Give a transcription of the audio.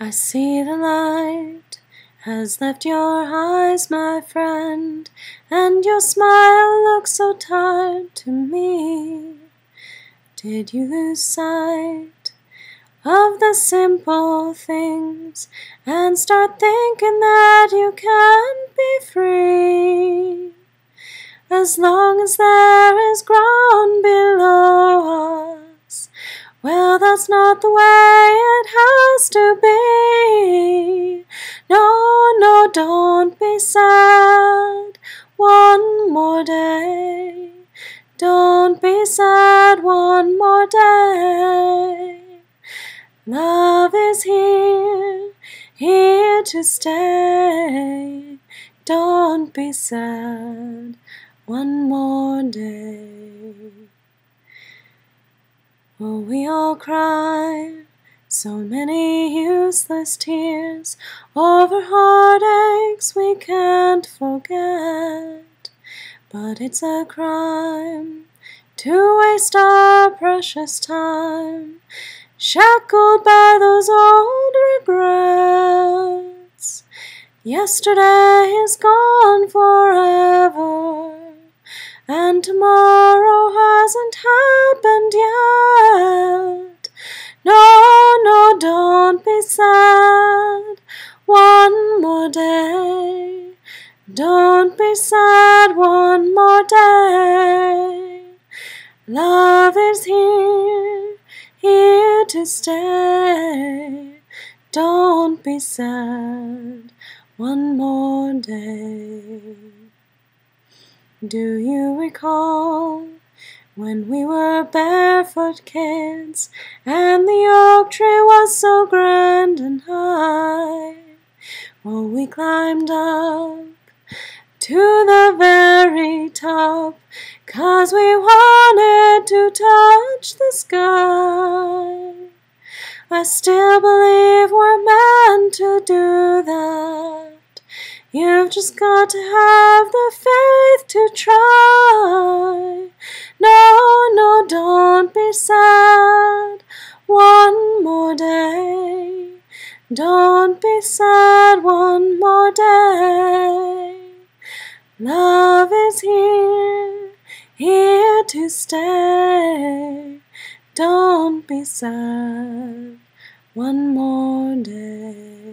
I see the light has left your eyes, my friend, and your smile looks so tired to me. Did you lose sight of the simple things and start thinking that you can't be free? As long as there is ground below us, that's not the way it has to be. No, no, don't be sad one more day. Don't be sad one more day. Love is here, here to stay. Don't be sad one more day. Oh, we all cry so many useless tears over heartaches we can't forget. But it's a crime to waste our precious time, shackled by those old regrets. Yesterday is gone forever, and tomorrow hasn't happened yet. No, no, don't be sad one more day. Don't be sad one more day. Love is here, here to stay. Don't be sad one more day. Do you recall when we were barefoot kids and the oak tree was so grand and high? Well, we climbed up to the very top, 'cause we wanted to touch the sky. I still believe we're meant to do that. You've just got to have the faith to try. No, no, don't be sad one more day. Don't be sad one more day. Love is here, here to stay. Don't be sad one more day.